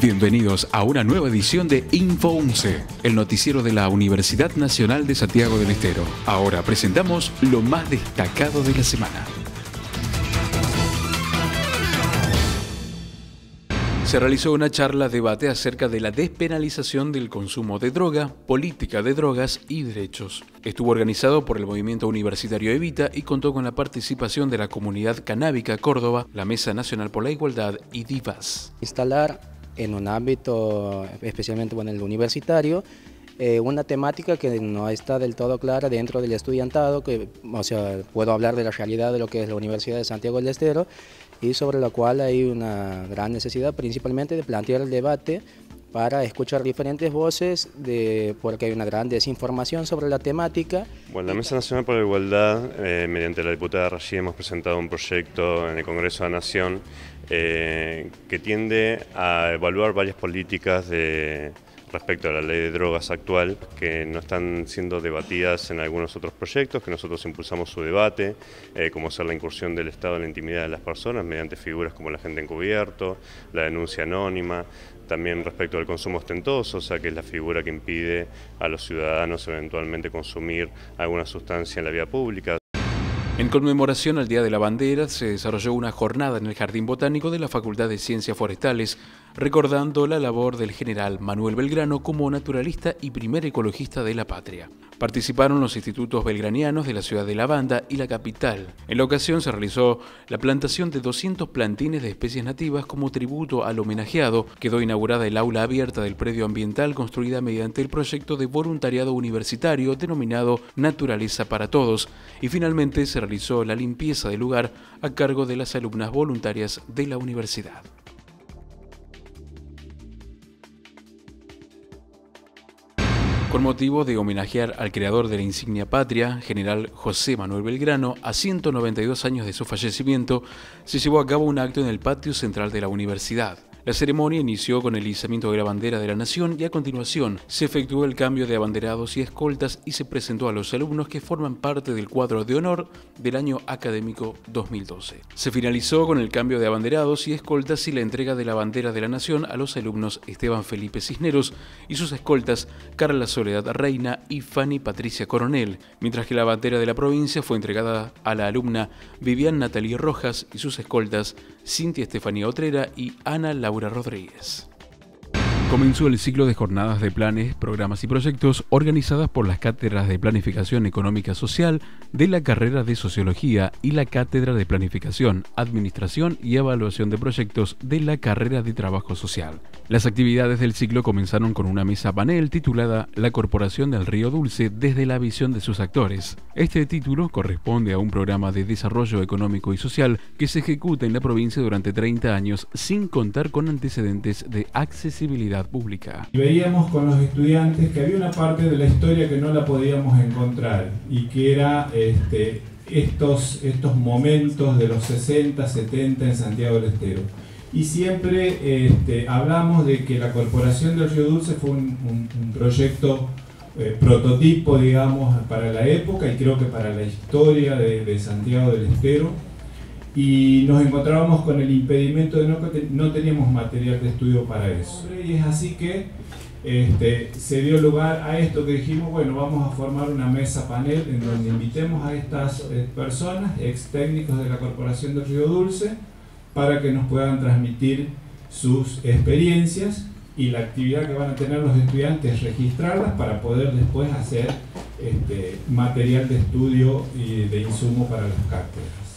Bienvenidos a una nueva edición de Info 11, el noticiero de la Universidad Nacional de Santiago del Estero. Ahora presentamos lo más destacado de la semana. Se realizó una charla debate acerca de la despenalización del consumo de droga, política de drogas y derechos. Estuvo organizado por el movimiento universitario Evita y contó con la participación de la comunidad canábica Córdoba, la Mesa Nacional por la Igualdad y Divas. Instalar en un ámbito, especialmente en el universitario, eh, una temática que no está del todo clara dentro del estudiantado, que, o sea, puedo hablar de la realidad de lo que es la Universidad de Santiago del Estero, y sobre la cual hay una gran necesidad principalmente de plantear el debate para escuchar diferentes voces, de, porque hay una gran desinformación sobre la temática. Bueno, la Mesa Nacional por la Igualdad, eh, mediante la diputada Rashid, hemos presentado un proyecto en el Congreso de la Nación eh, que tiende a evaluar varias políticas de respecto a la ley de drogas actual, que no están siendo debatidas en algunos otros proyectos, que nosotros impulsamos su debate, eh, como ser la incursión del Estado en la intimidad de las personas mediante figuras como la gente encubierto, la denuncia anónima, también respecto al consumo ostentoso, o sea que es la figura que impide a los ciudadanos eventualmente consumir alguna sustancia en la vía pública. En conmemoración al Día de la Bandera se desarrolló una jornada en el Jardín Botánico de la Facultad de Ciencias Forestales, recordando la labor del general Manuel Belgrano como naturalista y primer ecologista de la patria. Participaron los institutos belgranianos de la ciudad de La Banda y la capital. En la ocasión se realizó la plantación de 200 plantines de especies nativas como tributo al homenajeado. Quedó inaugurada el aula abierta del predio ambiental construida mediante el proyecto de voluntariado universitario denominado Naturaleza para Todos y finalmente se realizó la limpieza del lugar a cargo de las alumnas voluntarias de la universidad. Con motivo de homenajear al creador de la insignia patria, general José Manuel Belgrano, a 192 años de su fallecimiento, se llevó a cabo un acto en el patio central de la universidad. La ceremonia inició con el izamiento de la bandera de la nación y a continuación se efectuó el cambio de abanderados y escoltas y se presentó a los alumnos que forman parte del cuadro de honor del año académico 2012. Se finalizó con el cambio de abanderados y escoltas y la entrega de la bandera de la nación a los alumnos Esteban Felipe Cisneros y sus escoltas Carla Soledad Reina y Fanny Patricia Coronel, mientras que la bandera de la provincia fue entregada a la alumna Vivian Natalie Rojas y sus escoltas Cintia Estefanía Otrera y Ana Laura Rodríguez. Comenzó el ciclo de jornadas de planes, programas y proyectos organizadas por las cátedras de Planificación Económica Social de la carrera de Sociología y la cátedra de Planificación, Administración y Evaluación de Proyectos de la carrera de Trabajo Social. Las actividades del ciclo comenzaron con una mesa panel titulada La Corporación del Río Dulce desde la visión de sus actores. Este título corresponde a un programa de desarrollo económico y social que se ejecuta en la provincia durante 30 años sin contar con antecedentes de accesibilidad pública. Veíamos con los estudiantes que había una parte de la historia que no la podíamos encontrar y que era este, estos, estos momentos de los 60, 70 en Santiago del Estero y siempre este, hablamos de que la Corporación del Río Dulce fue un, proyecto eh, prototipo, digamos, para la época y creo que para la historia de, Santiago del Estero. Y nos encontrábamos con el impedimento de no, no teníamos material de estudio para eso. Y es así que este, se dio lugar a esto que dijimos, bueno, vamos a formar una mesa panel en donde invitemos a estas eh, personas, ex técnicos de la Corporación del Río Dulce, para que nos puedan transmitir sus experiencias y la actividad que van a tener los estudiantes, registrarlas para poder después hacer este, material de estudio y de insumo para las cátedras.